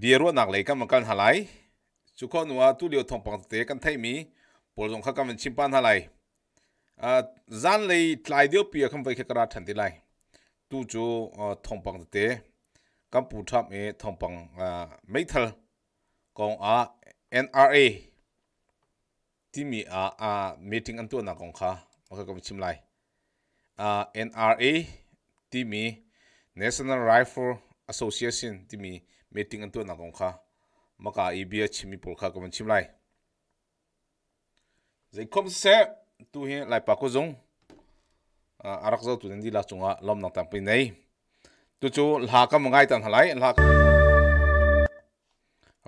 บียร์วนักเลยกันมันกันหลายชุขอนว่าตุเลียวทองปังเตกันไทมีปลดงขากันมัชิมปันหลายจานเลยทลายเดียวเปียคำไปแค่กระดาษทันทีไลตู้จูทองปังเตกัมพูชาเอทองปังเมทัลกองอา NRA ที่มีอาอาเมทิ้งอันตัวนักของข้ามันก็กำลังชิมไลอา NRA ที่มี National Rifle Association ที่มี meeting an tu na kong kha maka ibia chimi pol kha kom chim lai. Zai kom se tu hi lai pa ko zong. Arak zo tu den di la chunga lom na tam pe nei. Tu chu la ka mangai tan halai la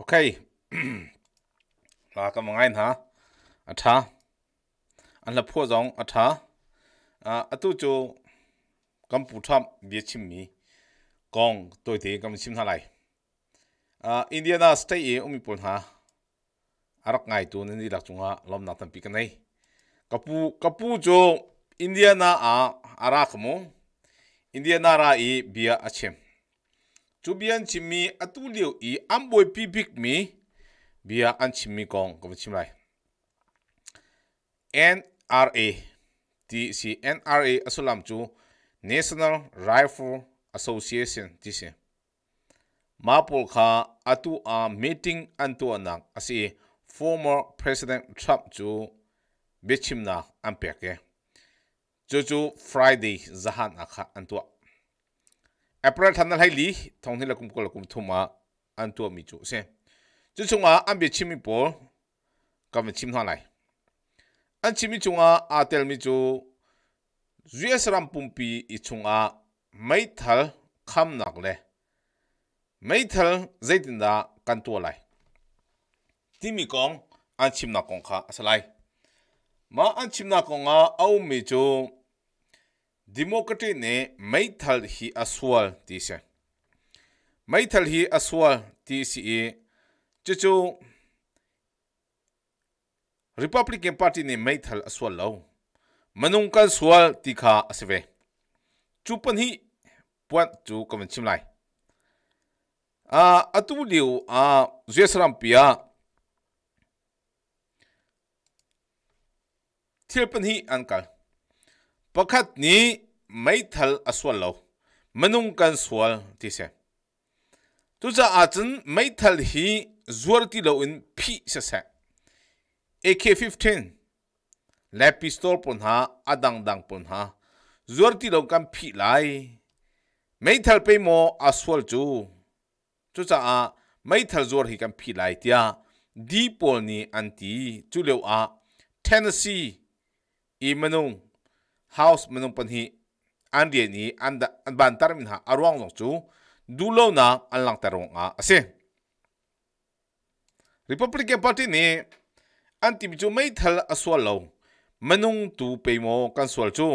okay la ka mangai na atha. An la pho zong, atha. Atu chu kam pu tham bia chim mi. Kong tôi te kam chim halai uh, Indiana state e umi pon ha arak ngai tu ni lak chunga lom na tam pi nei. Kapu kapu jo Indiana a arak mo Indiana ra e bia achem chubian chimi atu liu i amboi pi big mi bia an chimi kong ko chim lai. NRA TC NRA asulam chu National Rifle Association TC mapol kha atu a meeting antu anak asi former president trump chu bichimna ampeke chu friday zahan akha antu april thanal hai li thongni lakum ko lakum thuma antu mi chu. Se chu chunga am bichimi pol kam chim na lai. An chimi chunga a tel mi chu zues ram pumpi i chunga mai thal kham nak le mấy thằng dây tin đã căn tua lại. Tí mi con ăn chim nào con khá salai mà ăn chim nào con à ông mi cho democracy này mấy thằng hi aswal tí se mấy thằng hi aswal tí si chú cho Republican Party này mấy thằng aswal lâu. Manung kan swal tí kha asve chu pan hi, puan chu comment chim lại. а атулиу а зесрампия thilpan hi ankal pakhat ni maithal aswal lo manung kan swal ti se tuza achan maithal hi zuarti lo in phi se se ak15 le pistol pon ha adang dang pon ha zuarti lo kan phi lai maithal pe mo aswal chu chu cha a mai thar zor hi kan pi lai tia di pol ni anti chu leo a tennessee i menung house menung pan hi an di ni an da an ban tar min ha arwang zong chu du lo na an lang tarong a ase republican party ni anti chu mai thal aswal lo menung tu peimo kan swal chu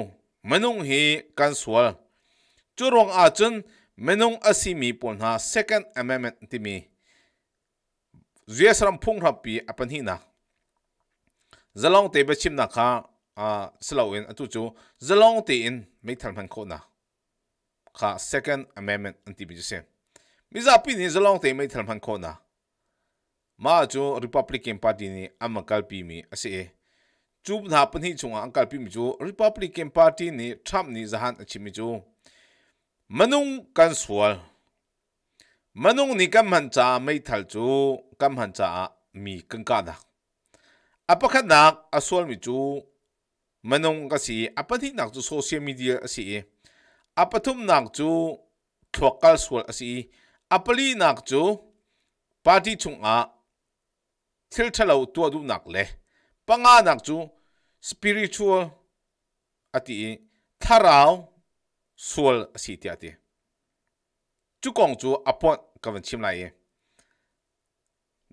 menung hi kan swal chu rong a chen menung asimi pon ha second amendment timi zuesram phung hapi apan hina zalong te bachim na kha, a slawin atu chu. Zalong te in mai thalman kho na. Kha second amendment anti bi se miza pi ni zalong te mai thalman kho na. Ma chu republican party ni amakal pi mi ase e. Chub na pan hi chunga angkal pi mi chu. Republican party ni trump ni zahan achimi chu. Manung kan sual manung ni kam han cha mai thal chu kam han cha mi kan ka da apakhat nak aswal mi chu manung ka si apathi nak chu social media si apathum nak chu thwakal swal asi apali nak chu party chunga thil thalo tu du nak le panga nak chu spiritual ati tharau ส่วนสีเตียตีจุกงจูอปอนกับชิมไลเย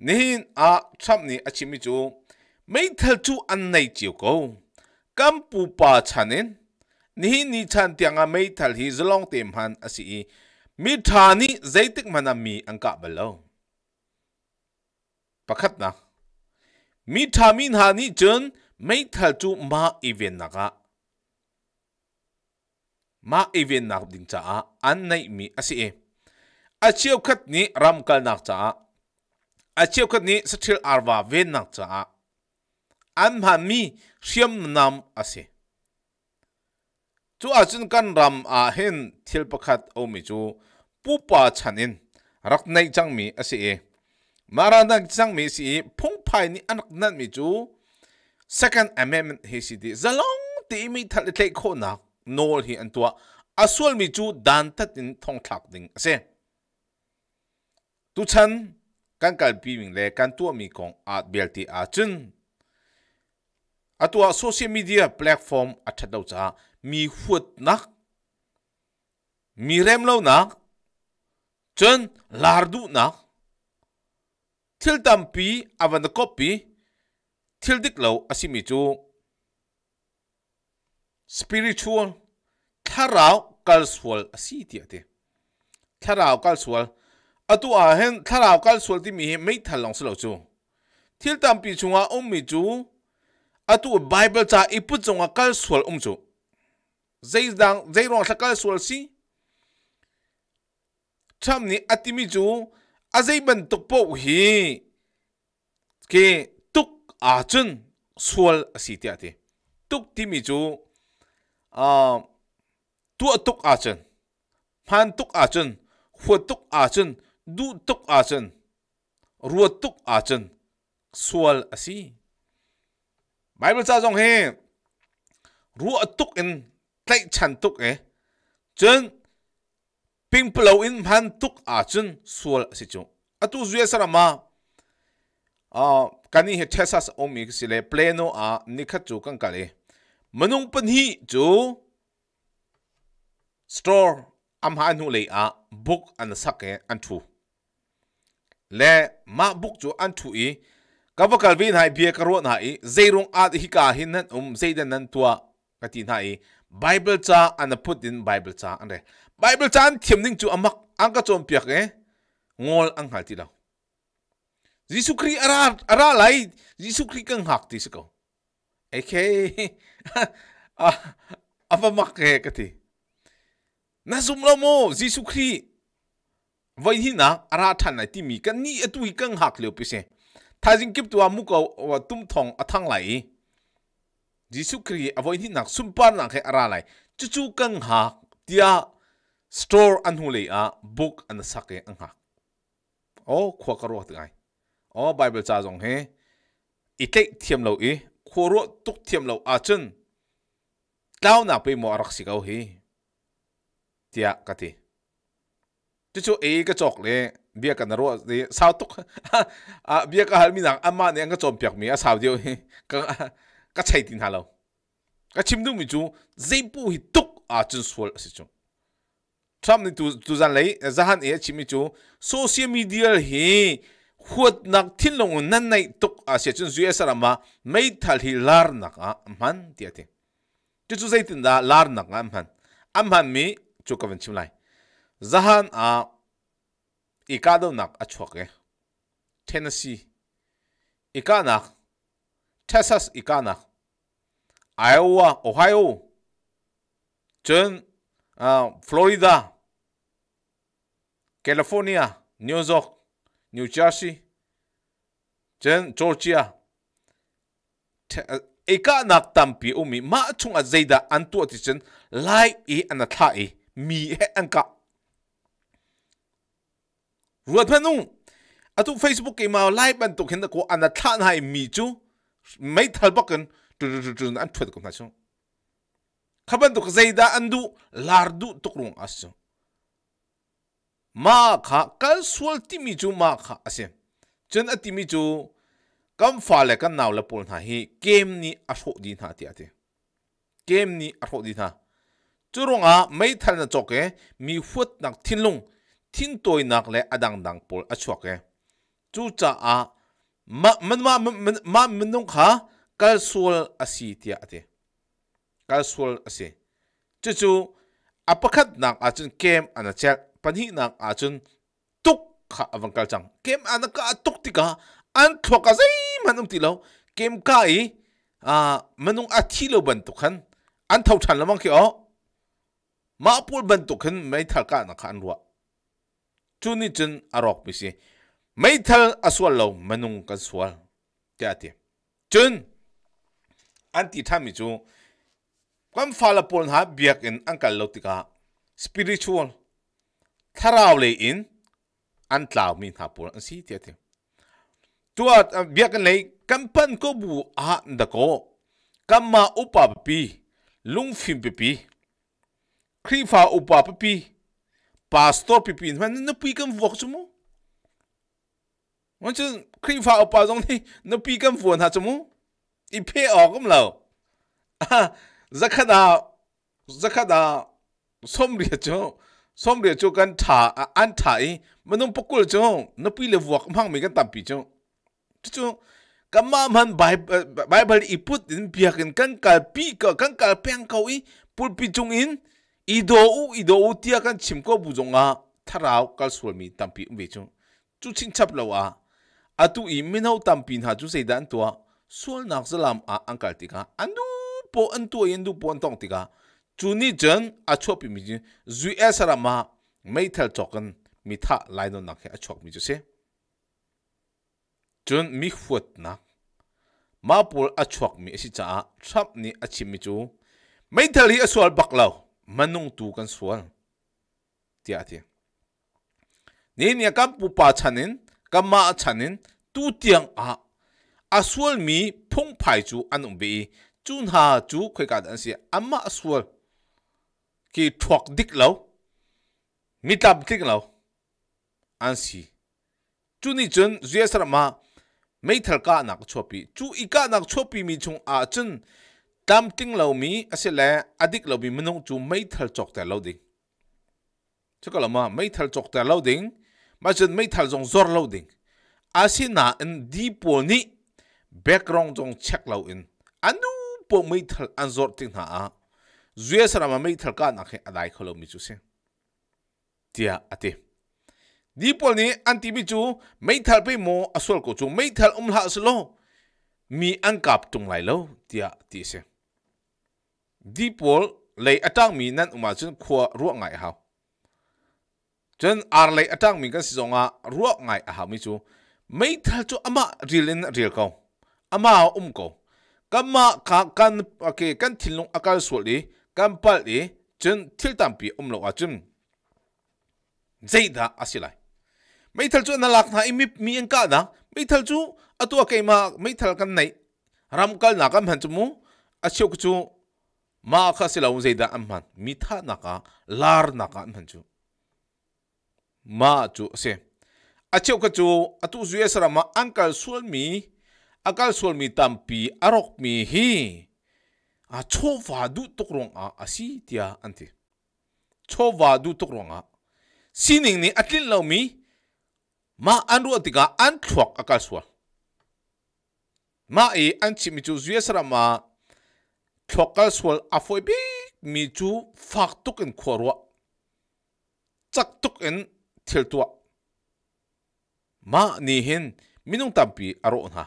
นี่อาชับนี่อาชิมิจูไม่เท่าจูอันไหนจิวกูกัมปูปาชันินนี่นี่ชันเตียงอาไม่เท่าฮิจลองเต็มหันอาศีมีทานี่ใจติกมันมีอังกะเบลล์ประคัดนะมีทามินฮานี่จนไม่เท่าจูมาอีเวนนักะ ma event nak ding cha an nei mi asi e a chiu khat ni ram kal nak cha a chiu khat ni sathil arwa ven nak cha an man mi siam nam ase chu a chun kan ram a hen thil pakhat o mi chu pupa chanin rak nei chang mi ase e mara nak chang mi si phung phai ni anak nan mi chu second amendment he si di zalong ti mi thal tle kho nak nol hi an tua aswal mi chu dan tatin thong thak ding ase tu chan kan kal pi ming le kan tua mi kong at belti a chun atua social media platform athat do cha mi hut nak mi rem lo nak chun lardu nak thil tam pi avan copy thil dik lo asimi chu spiritual tharau cultural asi ti ate tharau cultural atu a hen tharau cultural ti mi mei thalong selo chu. Thil tam pi chunga um mi chu. Atu bible cha ipu chunga cultural um chu. Zai dang, zai rong thakal sual si. Tham ni atimi chu. Azai ban tuk po hi. Ke tuk a chun sual asi ti ate tuk ti mi chu. 啊，多读阿珍，潘读阿珍，或读阿珍，读读阿珍，若读阿珍，说了是。Bible 咋种嘿？若读因再产读诶，真并不老因潘读阿珍说了是种。啊，都主要是什么？啊，干你去 Texas 欧米是来 Plano 啊，你看做更干嘞。Manung pan hi chu store am ha nu le a book an sake an thu. Le ma book chu an thu i kava kalvin hai bia karon hai zeirung at hi ka hin nan um zeidan nan tua ka ti bible cha an put in bible cha an re. Bible cha an thiam ning chu amak ang ka chom piak e ngol ang hal ti lo. Jisu kri ara ara lai jisu kri kang hak ti se ko eke apa makke kati na mo jisu khri vai hi na ara kan ni atu hi kang hak leo pise tha jing kip tu à, amu wa à, tum thong athang à, lai jisu khri avoi vâng, hi sum na khe ara lai kang ha dia store an hu le a book an sake ang ha o khwa karo ro ngai o bible cha jong he i te thiam lo i khoro tuk thiam lo a chun tao na pe mo arak sikau hi. Tia, kati. Chu chu e ka chok le. Bia ka naro de sao tuk. A ah, bia ka hal mi nang ama ne nga chom piak mi. A sao dio hi. Ka ka chai tin halo ka chim du mi chu zai pu hi tuk a chun swal si chu. Trump ni tu tu zan lei. Zahan e chimi chu, social media hi khuat nak thil long nan nei tuk a se chun zuya sarama mai thal hi lar nak a man ti. Ate chu chu zaitin da lar nak a man. Am han mi, chu ka van chim lai. Zahan a ikado nak a chok e. Tennessee. Ikanak texas ikanak iowa, ohio. Chun florida. California, new york. New Jersey, chen Georgia. Uh, Eka nak tampi umi ma chung a zaida an tu ati chen lai e an a tha e mi he an ka. Ruat pa nung. Atu Facebook ke ma lai ban tu kenda ko an a tha na e mi chu mai thal bakan tu tu tu tu an tuat ko na chung. Kaban tu zaida an du lar du tukrung as chung. Ma kha kal sual ti mi chu ma kha ase chen ati mi chu kam fa le kan naw la pol na hi game ni a tho di na ti ate game ni a tho di na chu ronga mai thal na chok e mi phut nak thin lung thin toy nak le adang dang pol achuak e chu cha a ma man ma ma manung kha kal sual asi tia ate kal sual asi chu chu apakhat nak a chun kem ana chel panhinang achun tuk kha avangkal chang kem anaka tuk tika an thoka zai manum tilo kem kai a manung athilo ban tukhan an thau than lamang ki o ma pul ban tukhan mai thal ka na khan ruwa chuni chun arok bi si mai thal aswal lo manung kan swal ta ti chun anti thami chu kam fala pol ha biak en angkal lo tika spiritual ทาราวเลยอินอันตลาวมีหาปูอันสีเทียตียตัวเบียกันเลยกัมปันกบูอาดะโกกัมมาอุปาปปีลุงฟิมปปีครีฟาอุปาปปีปาสตอร์ปปีมันนปีกันวกจมูมันจะครีฟาอุปาตรงนี้นปีกันฝนหาจมูอีเพอออกก็มเราอะสักขนาดสักขนาดสมเรียจ som ri chu kan tha an thai manung pokul chu no pi le vok mang mi kan tam pi chu chu kama man bible iput in biakin kan kal pi ka kan kal peng kau i pul pi chung in ido u ido u tia kan chim ko bu zonga tharau kal sul mi tampi um be chung chu ching chap lawa atu i minau tampi ha chu sei dan tua sul nak zalam a angkal tika andu po antu yendu po antong tika chuni jan achop mi ji zui esara ma meithal chokan mi tha laino nak he achok mi jose chun mi khwat na ma pul achok mi asi cha thap ni achim mi chu meithal hi aswal baklau manung tu kan swal tia tia ni ni kam pu pa chanin kam ma chanin tu tiang a aswal mi phong phai chu anum be chun ha chu khoi ka dan si amma aswal ki thuak dik lo mi tab dik lo an si chu ni chun zuya sara ma mấy thal ka nak chopi chu i ka nak chopi mi chung a chun tam ting lo mi, ase le adik lo mi manung chu mấy thal chok ta lo ding. Chu ka lama mấy thal chok ta lo ding, ma chun mấy thal jong zor lo ding. Ase na in di po ni, background jong check lo in. Anu po mấy thal an zor ting ha a zuya sara ma mấy thal ka nak he adai kholo mi chu se tia ate. Di pol ni anti bi chu mai thal pe mo asol ko chu mai thal um la aslo mi an kap tung lai lo. Tia ti se. Di pol lei atang mi nan uma chun khwa ruwa ngai ha chen ar lei atang mi kan si zonga ruwa ngai ha mi chu mai thal chu ama rilin ril ko. Ama um ko. Kama ka kan, ake kan thilung akal soli 깜빨이 전 틸담비 엄로가 좀 제이다 아실라 메이탈 주 날락나 이미 미엔까나 메이탈 주 아또 아까이마 메이탈 간나이 람깔 나감 한쯤무 아시오크주 마카실라 운세이다 암만 미타 나가 라 나가 한주 마주 세 아치오크주 아투 주에서라마 안깔 수얼미 아깔 수얼미 담비 아록미 히 a cho va du tok rong a asi tia anti cho va du tok rong a sining ni atlin lo mi ma an ru tika an thuak akal sual ma e an chi mi chu zuya sara ma thuakal sual a foi bi mi chu fak tuk in khorwa chak tuk in thil tua ma ni hin minung tampi aro ha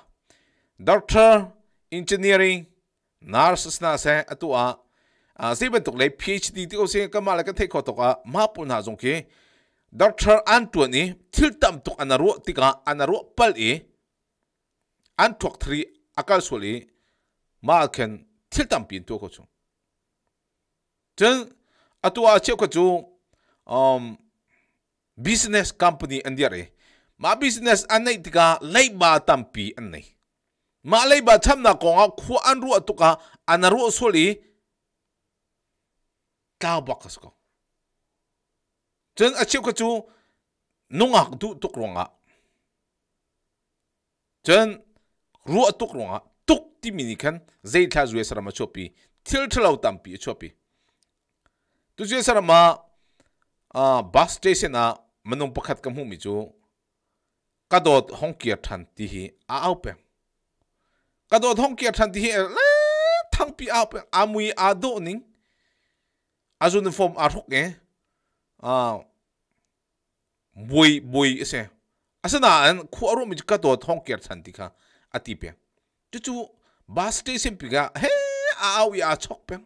doctor engineering narcissism ဆန်အတူအားအစိဘတုလေ PhD တိုးစင်ကမလကထေခေါ်တော့ကမပုန်ဟာဇုံကေဒေါက်တာအန်တိုနီသီလ်တမ်တုအနရုတိကအနရုပလ်အီအန်ထုတ်ထရီအကလ်ဆိုလီမာကန်သီလ်တမ်ပင်တိုးကိုချုံကျန်အတူအားချက်ကိုချုံအမ် business company အန်ဒီရဲမာ business အနေတိကလိုက်ပါတမ်ပီအနေ ma lei ba cham na ko nga khu an ru atuka anaru soli ka bakas ko chen a chiu ka chu nungak du tuk ronga chen, ru tuk ronga tuk ti mini khan zai tha zuwe sarama chopi. Thil thlau tampi chopi. Tu zuwe sarama a, bus station a manung pakhat kam hu mi chu. Kadot hong kia than ti hi, a au กระโดดห้องเกียร์ทันทีเอ๋ทั้งปีอาอามุยอาโดนิงอาจุนฟอมอาทุกเงอ่าบุยบุยเสียอาสนาอันคู่อารมณ์กระโดดห้องเกียร์ทันทีค่ะอาติเปียจู่จู่บาสเตสิมปีกะเฮ้อาวิอาชกเปียง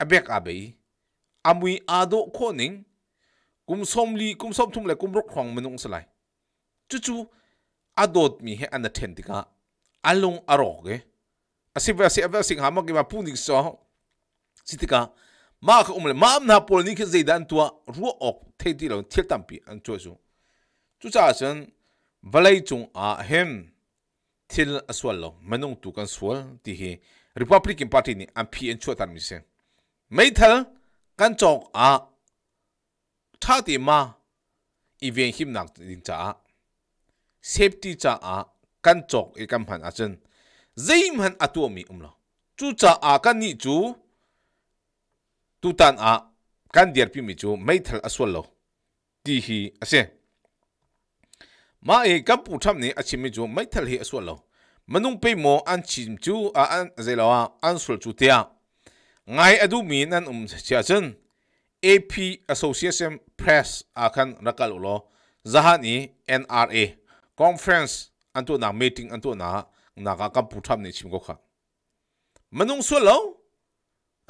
อเบกอาเบยอามุยอาดุคนิงกุมสมลีกุมสมทุ่มเลยกุมรุกของมนุษย์สลายจู่จู่อาโดดมีเฮอันเทนติกะ alung arok ge asiba si ava sing hama ke ma punik so sitika ma ka umle ma am na pol ni ke zeidan tua ruo ok thei ti lo thil tampi an chu su chu cha chen valai chung a hem thil aswal lo manung tu kan swal ti hi republican party ni am phi en chu tan mi se mai thal kan chok a tha ti ma event him nak ding cha safety cha a kan chok e kam phan achen. Zeim han atu mi umlo. Chu cha a kan ni chu, tu tan a kan dir pi mi chu mai thal aswal lo. Ti hi ase ma e kam pu tham ni achim mi chu mai thal hi aswal lo. Manung pe mo an chim chu, a an zelawa an sul chu tia. Ngai adu mi nan um cha chen. AP Association Press akan rakal ulo zahani NRA conference antu na meeting antu na na ka kam putham ni chim ko kha manung sual lo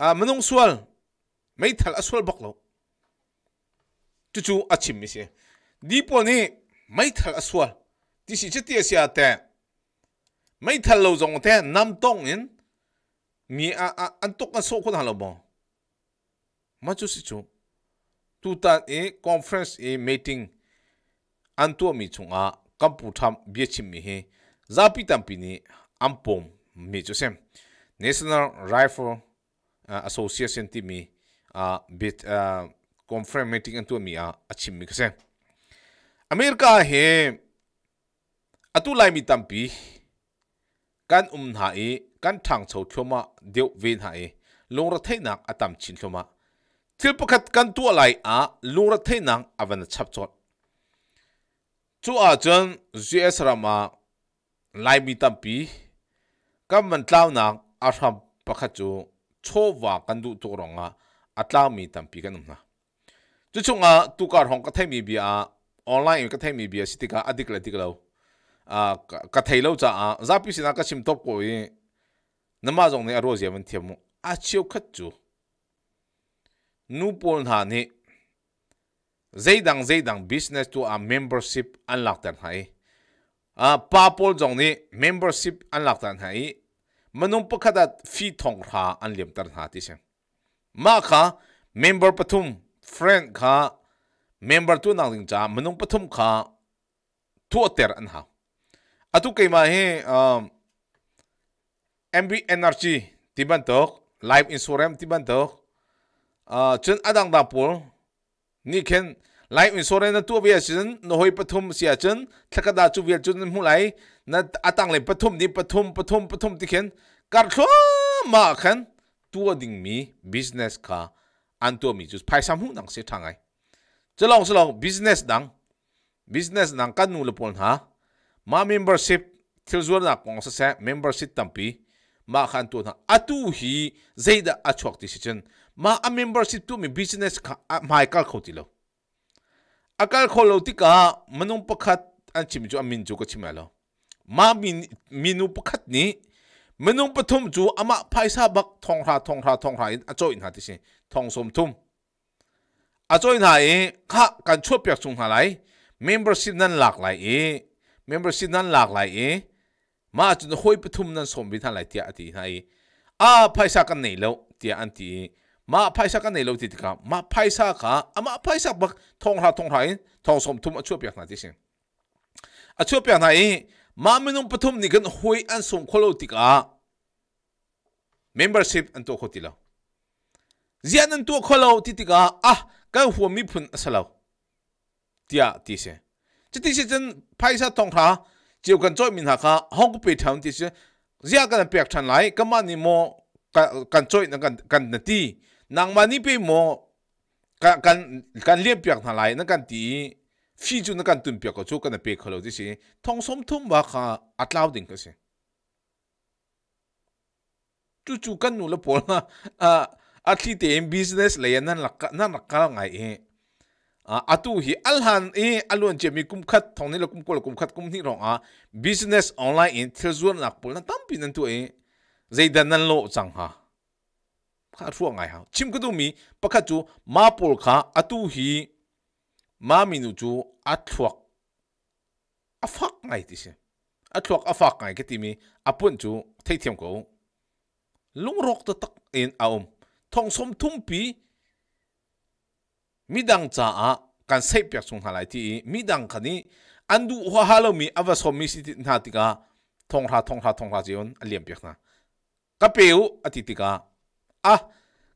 a manung sual mai thal aswal bak lo chu chu achim mi se di po ni mai thal aswal ti si che ti sia te mai thal lo zong te nam tong in mi a an tok an so ko na lo bon ma chu si chu tu ta e conference e meeting an tu mi chunga kampu tham bia chim mi he zapi tam pi ni ampom mi chu sem national rifle uh, association ti mi a uh, bit uh, conference meeting an tu mi a achim mi kase america he atu lai mi tam pi kan um ha e kan thang chho thoma deu ven ha e longra thainak atam chin thoma thil pakhat kan tu lai a lura thei nang avan chap chot chu a chon gs rama lai mi tampi kam man tlaw nang a ram pakhat chu chowa kan du to ronga atlaw mi tampi kan na chu chunga tu kar hong ka thai mi bia online ka thai mi bia sitika adik la diklo a ka thai lo cha a zapi sina ka sim top ko i nama jong ne a ro je man thiamu a chiu khat chu nu pol na ni zaidang zaidang business to a membership unlock tan hai. A pa pol jong ni membership unlock tan hai. Manung pakhada fi thong kha an lem tar ha ti se ma kha member pathum, friend kha member tu nang ding cha, manung pathum kha thu ter an ha. Atu ke ma he um mb energy tiban tok. Life insurance tiban tok. À chân adang da pol นี่เคนไลฟ์อินโซเรนตัวเวียชินนหอยปฐุมเสียจินทักดาจูเวียจินหูไหลนัดอาตังเลยปฐุมนี่ปฐุมปฐุมปฐุมที่เคนกัดชัวมาเคนตัวดิ่งมีบิสเนสค่ะอันตัวมีจุดไปสามหูนังเสียทางไงจะลองจะลองบิสเนสดังบิสเนสดังกันนู่นละปนฮะมาเมมเบอร์ชิพที่ส่วนนักของเสียเมมเบอร์ชิพตั้มปีมาขันตัวนะอตุฮีใจดะอัชวักที่สิจัน มาอเมมเบอร์ชิพตัวมีบิสเนสมาเคิลเขาที่ลอาการเขาเรที่กะมันนุ่งประคัดอันชิมจูอามินจูก็ชิมาโลมามินมินุประคัดนี้มันนุ่งปฐมจูอามาไพซาบักทองราทองราทองราอินอาจอยนหที่สิทองสมทุ่มอาจอยนหเอข้าการช่วยเปียกสุงอะไรลเมมเบอร์ชิพนั้นหลากหลายเอเมมเบอร์ชิพนั้นหลากหลายเองมาจุดห้อยปฐมนั้นสมบิทันหลายที่อดีนหาเออาไพซากันไหนแล้วที่อันที่ มาไพ่สักันในโลกที่ติดกันมาไพ่สักันอามาไพ่สักบักทงหาทองหายทองสมทุมอชั่วเปียกนาที่สิอชั่วเปียกนาอีมาไม่นุ่งปฐมนี่กันหวยอันสมคโลติกา membership อันตัวคนติละเจียนอันตัวคนเราติดกันอะก็หัวมีพุนสลับเดียติเสจะติเสิจันไพ่สักทองหาเจียกันจอยมินหาค่ะห้องกูไปทำติเสเจียกันเปียกทันไหลก็มานี่โมกันจอยนั่นกันกันนาที ตัวฮีอัลฮันเออลวนเจมีกุมขัดทองนี้ละกุมกุลกุมขัดกุมที่รองอ่ะบิสเนสออนไลน์เองเทลซวนหลักปอละตั้มปีนั่นตัวเองใจดันนั่นโลจังฮะ ข้าทั่วไงฮะชิมก็ดูมีปะคัจูมาปอลข้าอตัวฮีมามินุจูอัตวกอฟักไงทีเสียอัตวกอฟักไงก็ที่มีอปุ่นจูเทียมกูลุงรกตะตักเอ็นเอาทองสมทุ่มปีมิดังจ้ากันเสพยากสงหาไรที่มิดังคันนี้อันดูหัวฮาโลมีอวสมมีสิทธิ์นาติกาทองราทองราทองราเจียนเลียมเปียกนะกับเปียวอติติกา ah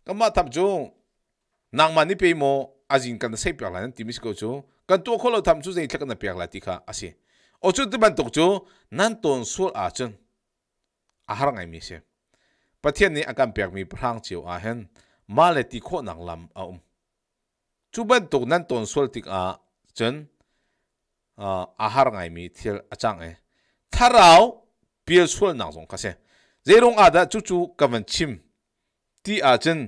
kama tap chu nang mani pe mo ajin kan sei pe lan timis ko chu kan to kholo tham chu zai thak na pe la ti kha ase o chu ti ban tok chu nan ton sul a chen. A har ngai mi se. Pathian ni akam pek mi prang chiu a hen ma le ti kho nang lam a um. Chu ban tok nan ton sul tik a chen a har ngai mi thil achang e. Tharau pil sul nang zong ka se. Zerong ada chu chu kavan chim. ti a chen,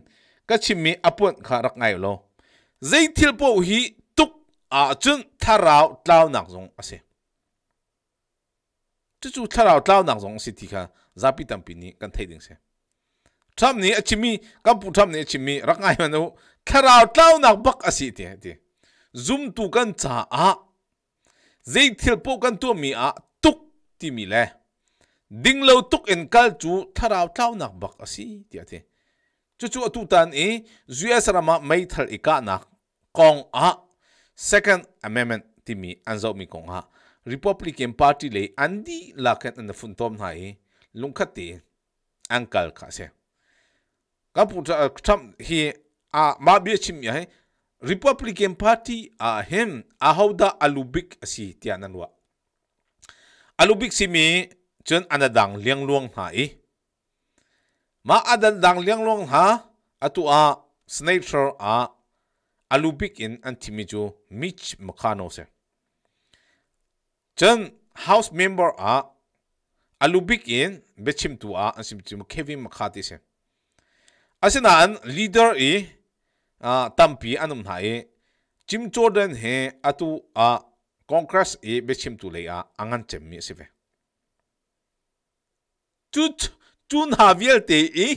ka chimmi apon kha rak ngai lo. Zai thil po hi tuk a chun tharau tlau nak zong ase chu chu tharau tlau nak zong si ti kha, zapi tampi ni kan thai ding se. Tham ni achimi ka pu tham ni achimi rak ngai ma no tharau tlau nak bak asi ti ti zum tu kan cha a. Zai thil po kan tu mi a tuk ti mi le. Ding lo tuk en kal chu tharau tlau nak bak asi ti ate chú chu chu atu tan e zuya sarama mai ít cả na kong a. Second amendment anh giàu mi kong ha republican party le andi laket an fun tom nai lungkhati uncle kha se. Ka pu tham uh, hi a ma bi chim ya republican party a hem a hauda alubik asi tiananwa alubik si mi chân anh đang liang luang nai ma adan dang liang long ha? Atu a sniper a alubik in antimi chu mich mkhano se chen house member a alubik in bechim tu a ansim chu kevin mkhati se asina an leader i, a, tampi anum na e jim jordan he atu a congress e bechim tu le a angan chem mi se ve. Tut chun na vial te i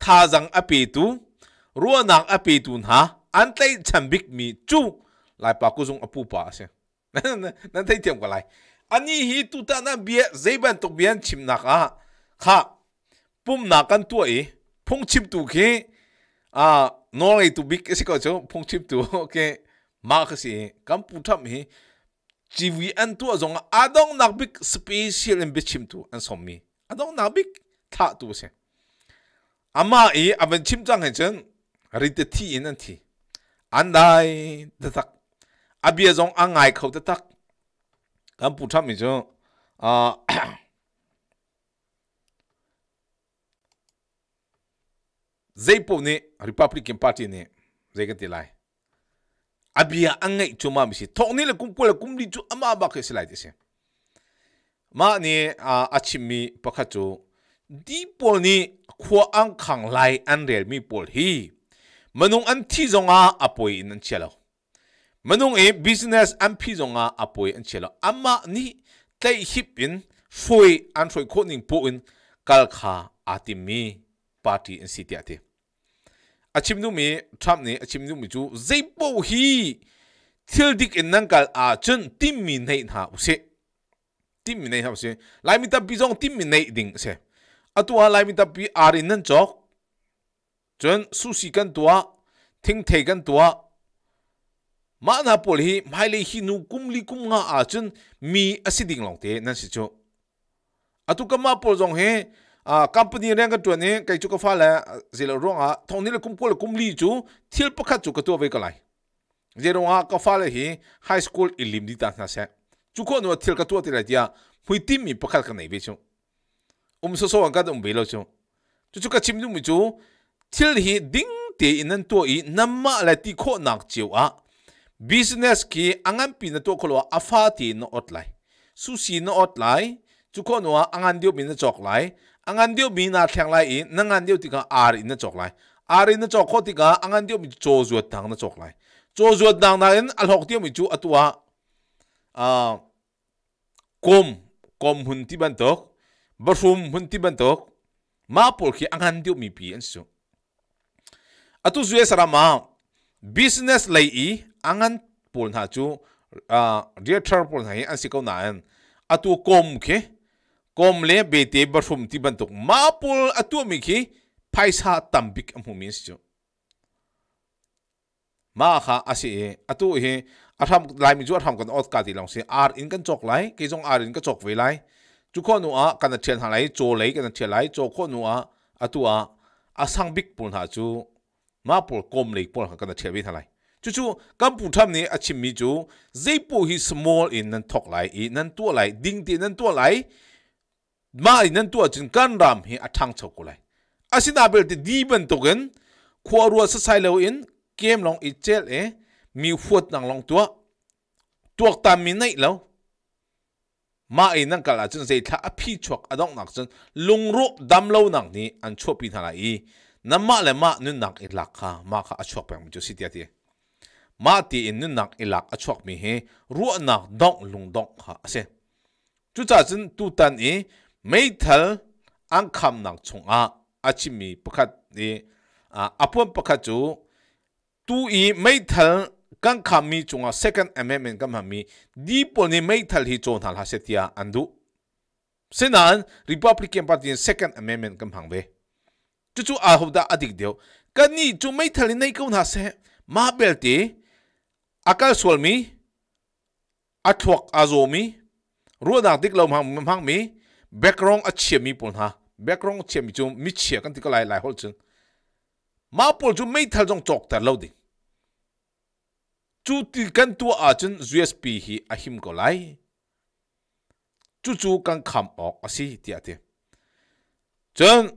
tha rằng api tu ruwa nang api tu na an tay chan bik mi chu lại pa ku zung apu pa se nan tay tiệm lại ani hi tu ta na bia zai ban tok bian chim nak a ha, pum na kan tu i phong chim tu khi à nó lại tu bik se ko cho phong chim tu okay ma khasi kam pu tham hi chỉ vì ăn tua zong adong nak bik special in bichim tu an som mi. Adong nak bik กัลจูคาราวเต้านักบักอาศัยเดียดีจู่จู่ตุตันเอจุยสระมาไม่ทัลอีกานักกองอ่ะ second amendment ที่มีอันจะมีกองอ่ะ Republican Party เลยอันดีลักกันอันฝุ่นตอมไหนลุงขัดตีอังกัลข้าเสียกับผู้ทำฮีอามาเบียชิมยัง Republican Party อาเ ดีปอนี้ควอังขังไลอันเรียลมีปอลฮีมนุงอันที่จงอาอปวยนั่นเชลอมนุงเอ business อันพี่จงอาอปวยนันเชลออามานี่ใจฮิบินฟวยอันฟวยคนหนึ่งปูอินกัลขาอาติมีปาร์ตี้อันสิทธิ์อาทิอาชิมดูมีทรัมนี่อาชิมดูมีจูเจ็อปูฮีทิลดิกอินังกัลอาจนติมมีในหาอุเซติมมีในหาอุเซไลมิตาบิจงติมมีในดิ่งเซ atua zeiban tok bian arin nan chok. Chen su si kan tua thing the kan tua. Ma na pol hi, mai le cái nu kum li kum nga a mà mi gì cam pu tham hi chỉ vì anh tu giống à đông nạc big special em biết tu ne kai chu à fa la big thà tu se ama ý à bên chim trang hay chân rite thi in anh thi anh đây đất tắc à bia giống anh ngài khẩu đất tắc cam pu tham mi chỗ à zai po ne republican party ne zai ka tilai abia angai chuma mi pa kha ka nei ve chu ama so ke silai se ma ni a achimi pakha chu di pol ni khwa ang khang lai an rel mi pol hi manung an thi zonga apoi in an chelo manung e business an phi zonga apoi an chelo ama ni tlai hip in foi an foi kho no angan dio kal kha atimi party in city ate achim nu mi trump ni achim nu mi chu zeipo hi thil in nang na se lai. Ar in bi jong tim mi nei ding mi cho bi arin na chok lai. Cho kan dang na in al hok le mi chu kum a, kom kom hun ti ban tok. long te nan si chu atu ka ma pol jong he อ่า company เรื่องกันตัวนี้ใครจุกฟ้าแล้วสิเราร้องอ่ะทองนี้เราคุ้มกว่าคุ้มลีจูเที่ยวประคัดจุกตัวไว้ก็ไรเรื่องอ่ะก็ฟ้าเลยฮี high school อิลิมดีตาหน้าเสจุกคนว่าเที่ยวกับตัวที่ไรที่อ่ะหุยทีมมีประคัดกันไหนไปจูอุ้มโซ่ๆกันอุ้มไปแล้วจูจุกจุกชิมดูมิจูเที่ยวฮีดิ้ง te inan to i namma la ti kho nak chiu a business ki angan pi na to kholo afa ti no otlai su si no otlai chu kho no angan dio min na chok lai angan dio mi na thang lai i nangan dio ti ka ar in na chok lai ar in na chok kho ti ka angan จุคนนัวกันเทียนหาไหโจเลยกันเทียนไหลโจคนนัวอะตัวอะสังบิกปุ่นหาจูมาปุ่นกลมเลยปุ่นกันเทียนวิทาไหลจู่ๆกัมพูชาเนี่ยอาชิมมิจูเจ้ปูฮี small อินนั่นทอกไหลอีนั่นตัวไหลดิ่งตีนั่นตัวไหลมาอีนั่นตัวจึงกันรำฮีอะทังชกุไหลอะสินาเบลติดีบันตุกันขวารัวสไซเลวอินเกมลองอิเจลเอมีฟวดนั่งลองตัวตัวตามมีไนแล้ว ma e nang kala chen sei tha aphi chok adong nak chen dam lo nang ni an chopi thala i. Namma le ma nun nak i lak kha ma kha a achok pam jo sitia ti. Ma ti in nun nak i lak a chok mi he ru nak dong lung dong kha ase chu cha chen tu tan i mei thal ang kham nak chung a a chi mi pakhat ni a apon pakhat chu tu i mei thal kan khami chunga second amendment kam hami di poni mai thal hi chon hal hasetia andu. Senan republican party second amendment kam hangbe chu chu a hoda adik deu kani chu mai thal nei ko ha se ma belte akal solmi athok azomi ruwa dik lo mang mang mi background a pon ha background chemi chu mi chia kan tikalai lai hol chung ma pol chu mai thal jong chok tar lo ding chu ti kan tu a chun usp hi a him ko lai. Chu chu kan kham ok asi ti ate chun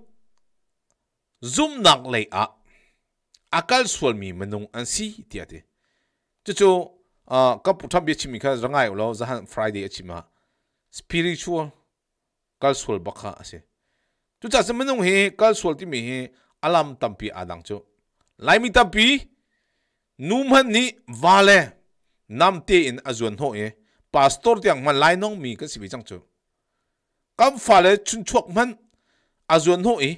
zoom nak lei a. Akal sual mi manung an si ti ate chu chu, a ka pu tham bi chimi kha rangai lo zahan friday achima spiritual kal sual bakha ase chu cha se manung he, kal sual ti mi he, alam tampi adang chu. Lai mi tampi numhan ni vale. Namte in azun ho e pastor tiang man lai nong mi ka sibi chang chu. Kam phale chun chuak man azun ho e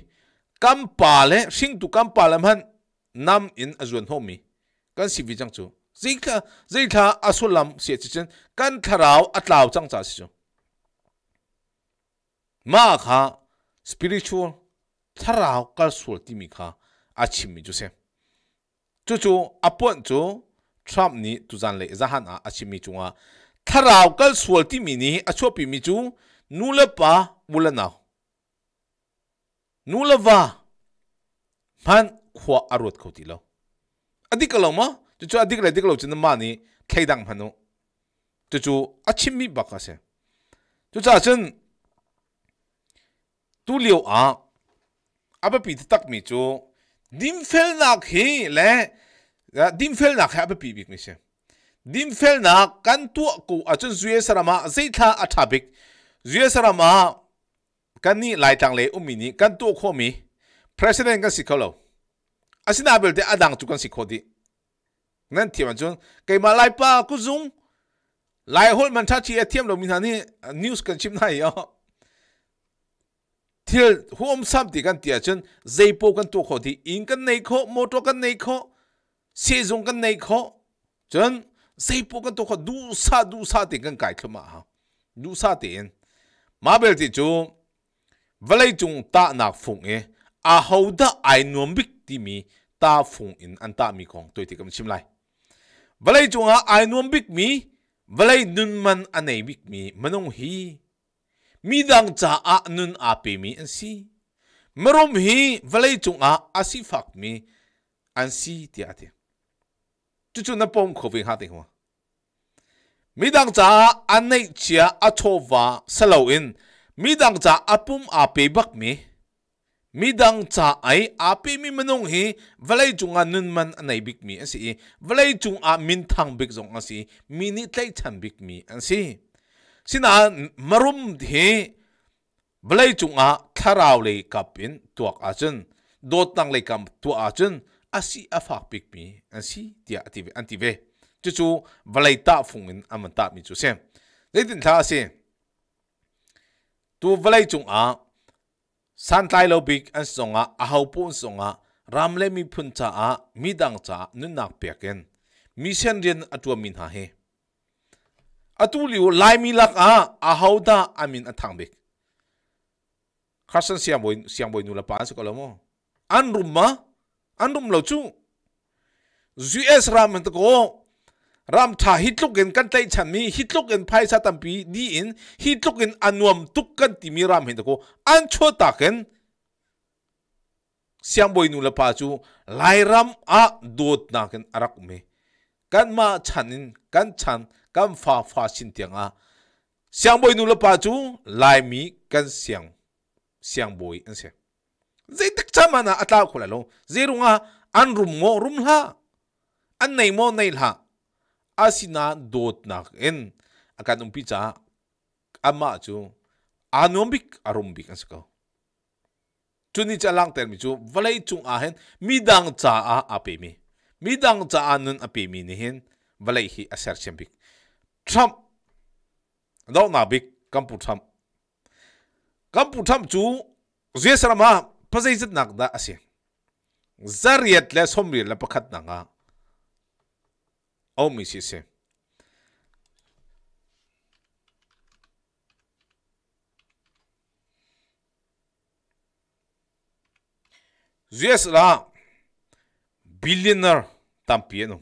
kam pale sing tu kam pale man, nam in azun ho mi kan sibi chang chu. Zika zika asulam se chi chen. Kan tharau atlaw chang cha si chu. Ma kha spiritual tharau kal sul ti mi kha achim mi chu se. จู่จู่อปวนจู่ทรัมป์นี้ตุจันเลยจะหันอาชิมิจงอ่ะถ้าเราก็สวลที่มีนี้อาชัวปีมิจูนูเลปะบุลนาวนูเลวะมันขวาอรุณเขาตีแล้วอดีตก็เรามั้งจู่จู่อดีตก็เลยอดีตก็เราจะนั่นมานี่ใครดังพันโนจู่จู่อาชิมิบักเสียจู่จ้าจนตู้เลี้ยวอ่ะอาบปีที่ตักมิจู ดิมเฟลนักฮีและดิมเฟลนักแฮปปีบิกนี่เช่ดิมเฟลนักกันตัวกูอาจจะสุยสระมาใจท่าอัฐบิกสุยสระมากันนี่ไล่ยต่างเลยอุ้มมินี่กันตัวข้อมีประธานกันสิเขาเราอาสินับเบนเดอดังจุกันสิเขาดีนั่นที่มันจนเกี่ยมาไล่ป้ากุซุงไล่หดมันชัดเจนเทียมเรามีทางนี้นิวส์กันชิมไหนอะ thil hom sam ti kan tia chen zeipo kan tu kho ti in kan nei kho, moto kan nei kho, se zong kan nei kho chen zeipo kan tu kho, du sa du sa ti kan kai thuma ha. Du sa ti en. Ma bel ti chu, valai chung ta nak phung e a hauda ai nom bik ti mi, ta phung in an ta mi khong toi ti kam chim lai. Valai chung a ai nom bik mi, valai nun man anei bik mi, manong hi mi dang cha a nun a pe mi an si. Merom hi valai chung a asi fak mi, an si ti a ti. Chu chu na pom kho ha te ho mi dang cha an nei chia a cho wa salo in. Mi dang cha apum a pe bak mi. Mi dang cha ai api mi manung hi valai chunga nun man anai bik mi asi valai chung a min thang bik zong asi mi ni tlai chan bik mi asi sina marum he valai chunga tharau le kapin tuak a chun dot tang le kam tu a chun asi afak pik mi asi tia ative antive chu chu blai ta fungin amanta mi chu sem leitin tha asi tu blai chung a san tai lo bik an songa, a hau pun songa, ram le mi phun cha a, mi dang cha nu nak peken mi sen rian atua min ha he. Atu liu lai mi lak a a hau da amin a thang bik khasan siam boy siam boy nu la pa ko lo mo an rum ma an rum lo chu us ram ta ko ram tha hitlukin kan tlai chan mi hitlukin phai sa tampi di in hitlukin anuam tuk kan ti mi ram hin ko an cho ta ken siang boy nu la pa chu lai ram a dot na ken arak me kan ma chanin kan chan kan fa fa sin tiang a siang boy nu la pa chu lai mi kan siang siang boy an se zai tak chama na ata khula lo zerunga an rum ngo rum la. An nei mo nei la. Asina dot nak en. Akan umpi cha ama chu anombik arumbik an sako chuni cha lang ter mi chu valai chung a hen. Midang cha a ape mi. Mi midang cha anun ape mi ni hen. Valai hi aser chembik trump. Do na bik kampu trump. Kampu trump chu zesrama pazai zat nak da ase zariat le somri la pakhat nặng à, ông mi si se US là billionaire tampie no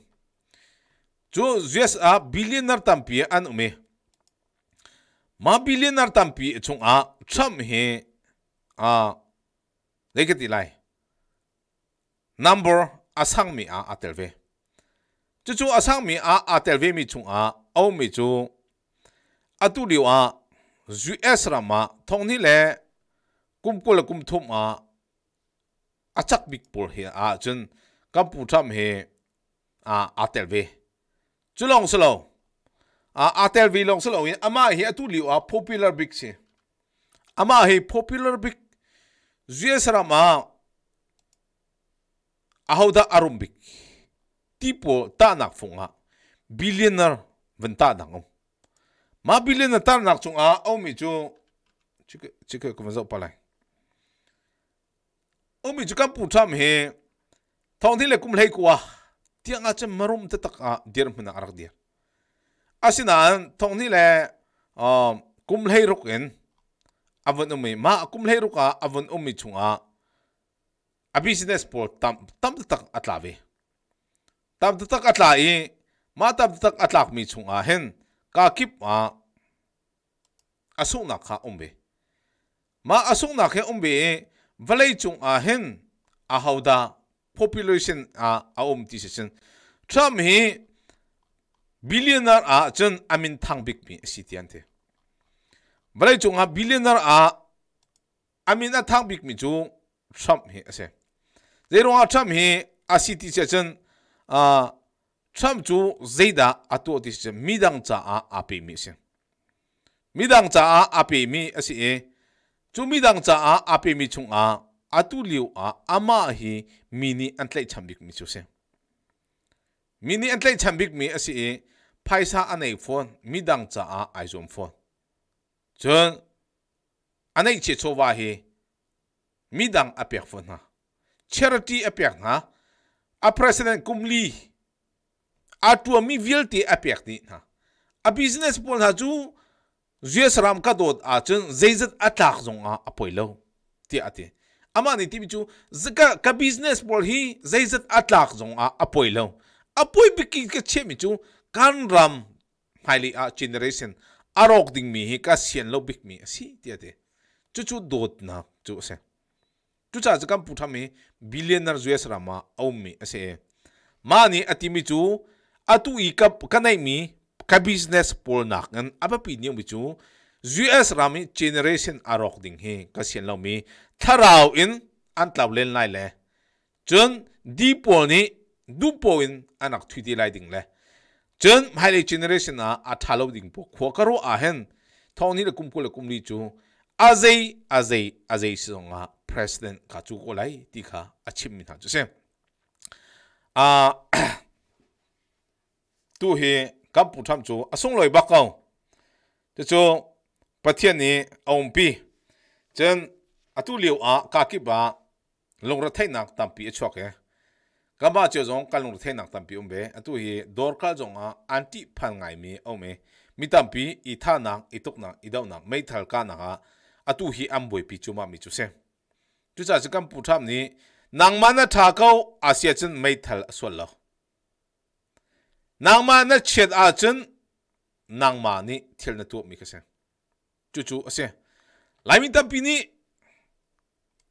chu US a billionaire tampie an umi ma billionaire tampie chung a Trump he a lekati lai. Number asang mi a atelve chu chu asang mi a atel ve mi chung a au mi chu atu liu a us rama thong ni le kum ko là kum thum a achak big por he a chun kam pu tham he a atel ve chu long slo a atel vi long slo in eh, ama hi atu liu a popular big se ama hi popular big us rama a hauda arum big. Tipo ta nak funga ah, billionaire venta dangom ma billionaire ta nak chung ah, a ông mi chu, chike chike ko zo palai au mi chu kam pu tham he, thong thi le kum lei kwa tiang a chem marum te tak a dir mna arak dia asina thong ni le um, kum lei ruk in avon umi ma kum lei a avon umi chunga a business por tam tam tak atlawe tam tak atla i ma tam tak atlak mi chung a hen ka kip a asung na kha umbe ma asung na khe umbe valai chung a hen a hauda population a aum ti shin tram hi billionaire a chen amin thang big mi si tian the brai chung a billionaire a amin a thang big mi chu tram hi ase zero a tram hi a si ti chen a tram chu zeida atu ti chen midang cha a api mi sin midang cha a api mi ase chu midang cha a api mi chung a atu liu à ama hi mini anh chambik mi chú xem mini anh chambik mi à e phaisa sa anh ấy phone mi dang cha à aizom phone. Chun anh ấy chỉ cho va hi mi dang apek phone ha. Charity apek bẹc ha a president kumli a tua mi vilti apek ni na. A business pol ha chu zuyas ram ka dot a chen zeizat atak zong a apoilo ti ate ama ni ti chu zaka ka business pol hi zeizat atak zong a apoilo apoi biki ka che mi chu kan ram highly a generation. Arok ding mi hi ka sian lo bik mi. Si ti ati chu chu dot na chu se tu cha cha kam pu thami billionaire us rama aumi ase. Mani atimi chu atu i kap kanai mi ka business pol nak ngan. Apa pi ni mi chu us rami generation arok ding he kasian lo mi tharau in, an tlaw len lai le chun di pol ni, du poin anak thui ti lai ding le chun mai le generation a athalo ding po kho karo a hen, thong ni le kum ko le kum li chu azei azei azei songa president ka chu ko lai ti kha achim mi tha chu se. A, tu he kam pu tham chu asung loi ba kaung chu pathiani ompi chen atuliu a kakiba longra thainak tampi achwake kamba che jong kalung thainak tampi umbe atu hi dorka jong a anti phal ngai mi ome mi tampi i thana i tokna i dauna mai thal ka na ga atu hi amboi pi chuma mi chuse tu cha chikam putham ni nangmana thakau asia chen mai thal aswal lo nangmana chet a chen nangmani thilna tu mi kase จู่ๆเสียลายมิตัมปีนี้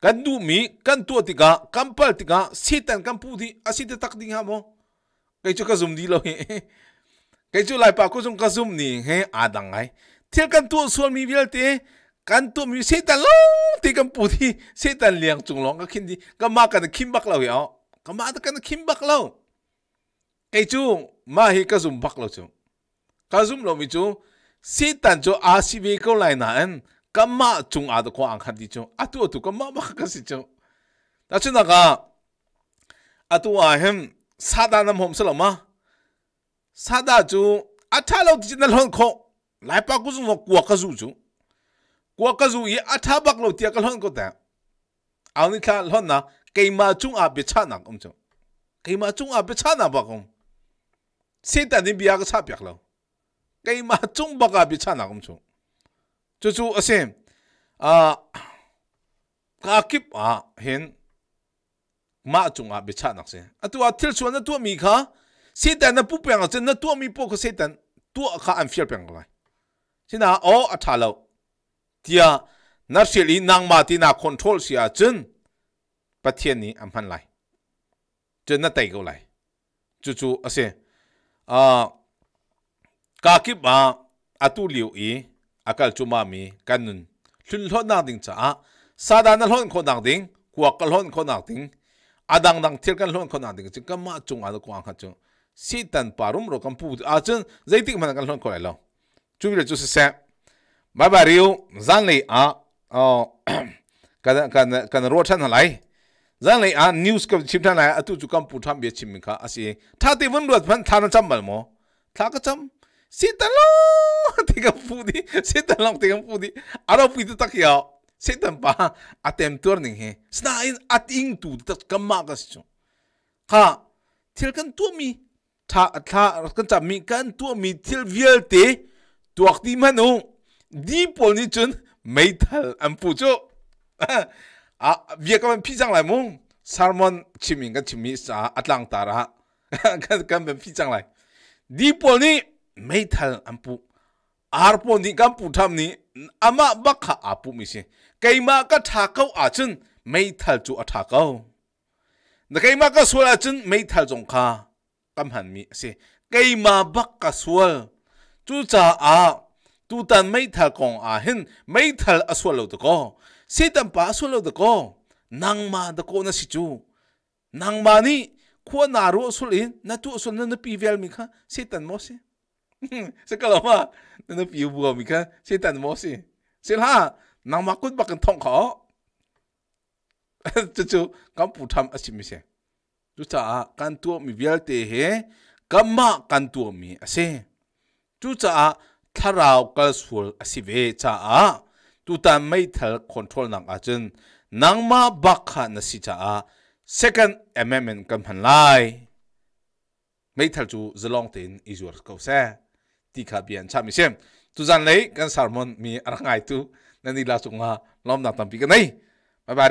กันดูมีกันตัวติกากันพัลติกาสิตันกันพูดีอาสิตตักดิ้งฮามงไก่จู่ก็ซุ่มดีเลยไก่จูไลาปากก็ซุ่มก็ซุ่มนี่เฮอาดังไงเที่ยกันตัวส่วนมีเวลเตกันตัวมีสิตันลงติกันพูดีสิตันเลี้ยงจุงลงก็คินดีก็มากันคิมบักเราเหรอก็มากันคิมบักเราไก่จู่มาฮีกระซุ่มบักเราจู่ก็ซุ่มเราไม่จู่ a si ve ko lai na an kama chung a ko ang khan di chung atu atu kama ma ka si chung ta chu na ga atu a hem sada nam hom sala ma sada chu atha lo ti na lon ko lai pa ku zung ko ka zu chu ko ka zu yi atha bak lo ti ka lon ko ta aw ni kha lon na ke ma chung a be cha na um chu ke ma chung a be cha na ba kom se ta ni biya ka cha pyak lo cái mà chung ba ka bi cha na chung, chú chú chu xem à ka kip à hiện mà chung à bị cha nak se atu a thil chu na tu mi kha setan na pu pang chứ, na tu mi po ko setan tu kha cái fier pang lai sina o a tha lo tia na lý năng ma thì na control sia chân, pa thiên ní anh phan lại, chân na tai go lại, chú chú ase xem à kakip a atu liu i akal chuma mi kanun hlun lon nang ding cha a sada na hlon ko nang ding kuwa kal hlon ko nang ding adang dang thil kan hlon ko nang ding chi kam ma chung a ko ang ha chung si tan parum ro kam pu a chun zaitik man kan hlon ko lo chu bi chu se se ba ba riu zan le a o kan kan kan ro chan lai zan le a news ka chim than lai atu chu kam pu tham be chim ka asi tha te vun ro phan tha na cham mal mo tha ka cham Sintalong! tiga pudi. Sintalong tiga pudi. Araw pwede takyaw. Sintan pa. Atem turning he. Snain ating tu. Tat kamakas chong. Ka. Tilkan tuami. Ta. Ta. Kan ta. Mi kan tuami. Til vielte. Tuak di manong. Di pol ni chun. Meital. Ampu cho. Ah. Via kaman pisang lai mong. salmon chiming ka chimi sa atlang tara. Kan ben pisang lai. Di pol ni. ไม่ทัลอัมปุอาร์ปอนี่กัมปุทำนี่อามาบักขาอาปุมิเชไกมาก็ทาเขาอาจินไม่ทัลจูอาทาเขานไกมาก็สวลอาจินไม่ทัลจงคากำหันมีเชไกมาบักก็สวลจูจ่าอาตูตันไม่ทัลกองอาหินไม่ทัลอสวลเราตะก็สิตัมปาอสวลเราตะก็นางมาตะก็นั่นสิจูนางมานี่ขวานารุอสวลินนั่นตัวอสวลนั่นปีเวลมิค่สิตันมอสิ 잠깐 만, 너는 비유부합니 까? 세단 뭐 시? 실 하, 낭 막군 밖은 통 커. 저저 간 부참 아시미 세. 주자 간 두어미 비할 때에 간마 간 두어미 아 시. 주자 타라우 갈수월 아시베 자 아. 두단 메이탈 컨트롤 낭 아전 낭마 박하 나시자 아. second amendment กันพันไลไม่ทัลจูจะลองตินอิจวร์เขาแซ่ kha bian. Cha mi sem tu zan lei kan sarmon mi arangai tu. Nani la chunga lom na tampi ka nei. Ba ba